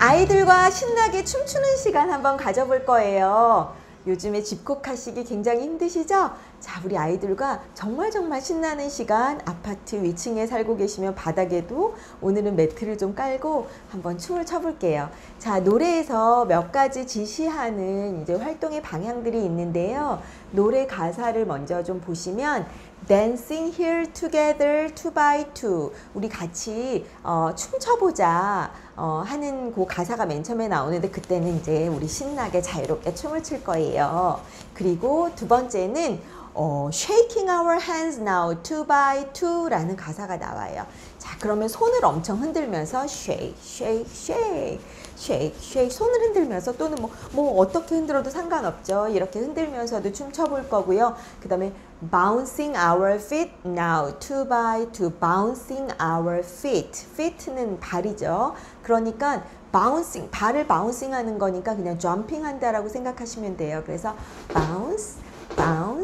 아이들과 신나게 춤추는 시간 한번 가져볼 거예요. 요즘에 집콕하시기 굉장히 힘드시죠? 자, 우리 아이들과 정말 정말 신나는 시간 아파트 위층에 살고 계시면 바닥에도 오늘은 매트를 좀 깔고 한번 춤을 춰볼게요. 자, 노래에서 몇 가지 지시하는 이제 활동의 방향들이 있는데요. 노래 가사를 먼저 좀 보시면 Dancing here together two by two. 우리 같이 어, 춤춰보자 어, 하는 그 가사가 맨 처음에 나오는데 그때는 이제 우리 신나게 자유롭게 춤을 출 거예요. 그리고 두 번째는 어, shaking our hands now two by two 라는 가사가 나와요. 자, 그러면 손을 엄청 흔들면서 shake, shake, shake, shake, shake 손을 흔들면서 또는 뭐, 뭐 어떻게 흔들어도 상관없죠. 이렇게 흔들면서도 춤춰볼 거고요. 그 다음에 bouncing our feet now two by two bouncing our feet feet는 발이죠. 그러니까 bouncing 발을 bouncing 하는 거니까 그냥 jumping 한다라고 생각하시면 돼요. 그래서 bounce, bounce,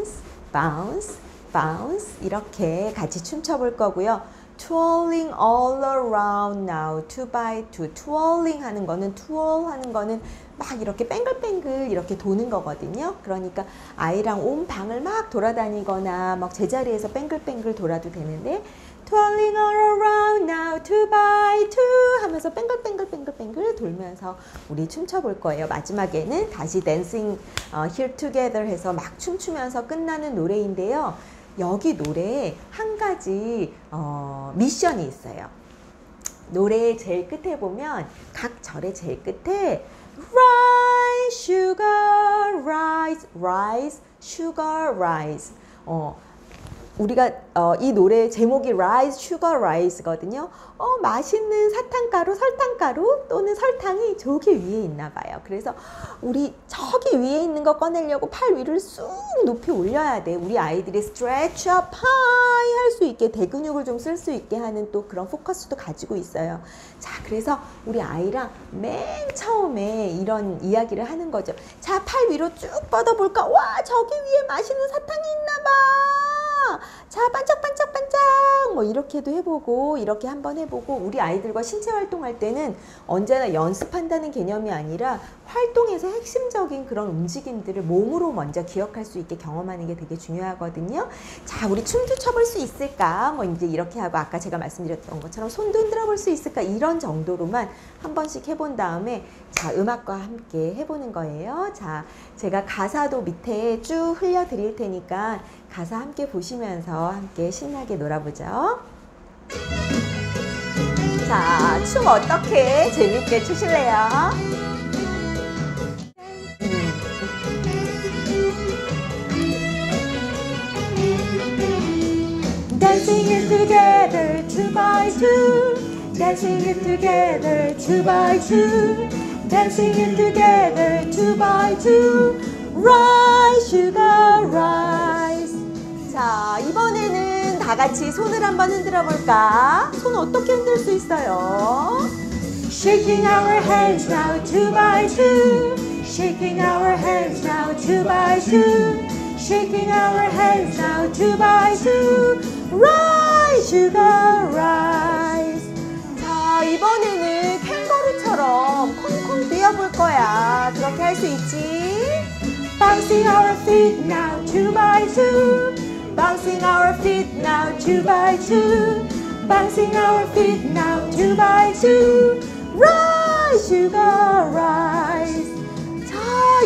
bounce, bounce 이렇게 같이 춤춰볼 거고요. twirling all around now two by two twirling 하는 거는 twirl 하는 거는 막 이렇게 뱅글뱅글 이렇게 도는 거거든요 그러니까 아이랑 온 방을 막 돌아다니거나 막 제자리에서 뱅글뱅글 돌아도 되는데 twirling all around now two by two 하면서 뱅글뱅글뱅글뱅글 돌면서 우리 춤춰볼 거예요. 마지막에는 다시 dancing here together 해서 막 춤추면서 끝나는 노래인데요. 여기 노래에 한 가지 어, 미션이 있어요. 노래 제일 끝에 보면 각 절의 제일 끝에 rise sugar rise rise sugar rise. 어, 우리가 어, 이 노래 제목이 Rise Sugar Rise거든요. 어, 맛있는 사탕가루, 설탕가루 또는 설탕이 저기 위에 있나 봐요. 그래서 우리 저기 위에 있는 거 꺼내려고 팔 위를 쑥 높이 올려야 돼. 우리 아이들이 stretch up high 할 수 있게 대근육을 좀 쓸 수 있게 하는 또 그런 포커스도 가지고 있어요. 자, 그래서 우리 아이랑 맨 처음에 이런 이야기를 하는 거죠. 자, 팔 위로 쭉 뻗어볼까? 와, 저기 위에 맛있는 사탕이 있나 봐. 자 반짝반짝반짝. 뭐 이렇게도 해보고 이렇게 한번 해보고 우리 아이들과 신체 활동할 때는 언제나 연습한다는 개념이 아니라 활동에서 핵심적인 그런 움직임들을 몸으로 먼저 기억할 수 있게 경험하는 게 되게 중요하거든요. 자 우리 춤도 춰볼 수 있을까? 뭐 이제 이렇게 하고 아까 제가 말씀드렸던 것처럼 손도 흔들어 볼 수 있을까? 이런 정도로만 한 번씩 해본 다음에 자 음악과 함께 해보는 거예요. 자 제가 가사도 밑에 쭉 흘려 드릴 테니까 가사 함께 보시면서 함께 신나게 놀아보죠. 자, 춤 어떻게 재밌게 추실래요? Dancing it together two by two Dancing it together two by two Dancing it together two by two Rise sugar rise 자 이번에는 다 같이 손을 한번 흔들어 볼까? 손 어떻게 흔들 수 있어요? Shaking our hands now two by two Shaking our hands now two by two Shaking our hands now two by two Rise sugar rise 자 이번에는 캥거루처럼 콩콩 뛰어볼 거야 그렇게 할 수 있지? Bouncing our feet now two by two Bouncing our feet now two by two. Bouncing our feet now two by two. Rise, sugar, rise. 자,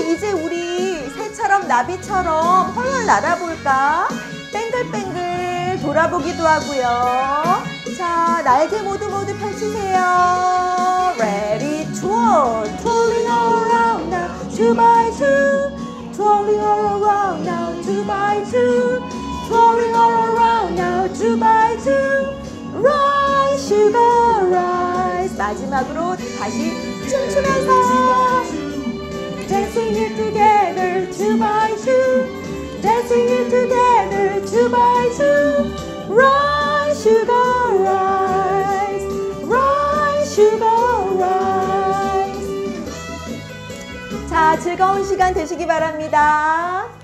이제 우리 새처럼 나비처럼 헐헐 날아볼까? 뱅글뱅글 돌아보기도 하고요. 자, 날개 모두 모두 펼치세요. Ready, twirl. Twirling all around now two by two. 마지막으로 다시 춤추면서 Dancing it together two by two Dancing it together two by two Rise sugar rise Rise sugar rise 자 즐거운 시간 되시기 바랍니다